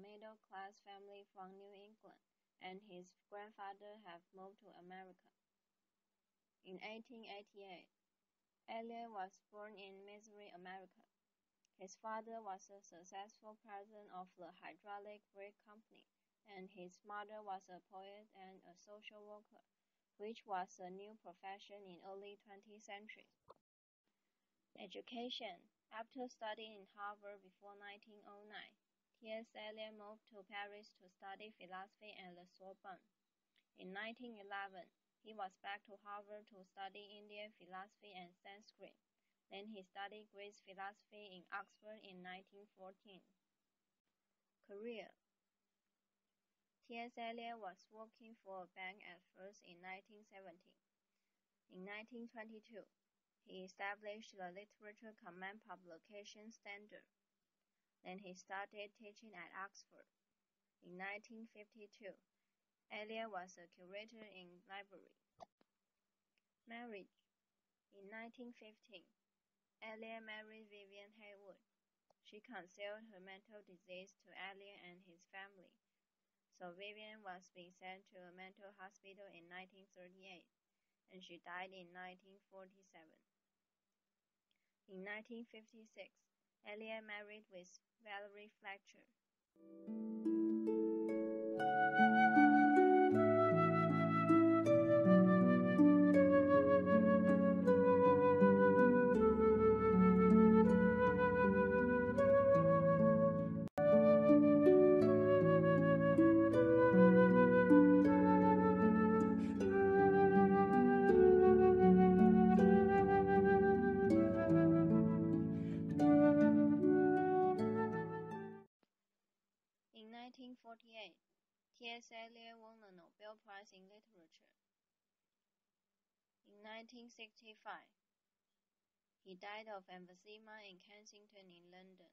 middle-class family from New England, and his grandfather had moved to America. In 1888, Eliot was born in Missouri, America. His father was a successful president of the Hydraulic Brake Company, and his mother was a poet and a social worker, which was a new profession in early 20th century. Education After studying in Harvard before 1909, T.S. Eliot moved to Paris to study philosophy at the Sorbonne. In 1911, he was back to Harvard to study Indian philosophy and Sanskrit. Then he studied Greek philosophy in Oxford in 1914. Career T.S. Eliot was working for a bank at first in 1917. In 1922, he established the Literature Command Publication Standard. Then he started teaching at Oxford. In 1952, Eliot was a curator in library. Marriage In 1915, Eliot married Vivienne Haigh-Wood. She concealed her mental disease to Eliot and his family, so Vivian was being sent to a mental hospital in 1938, and she died in 1947. In 1956, Eliot married with Valerie Fletcher. T.S. Eliot won the Nobel Prize in Literature. In 1965, he died of emphysema in Kensington in London.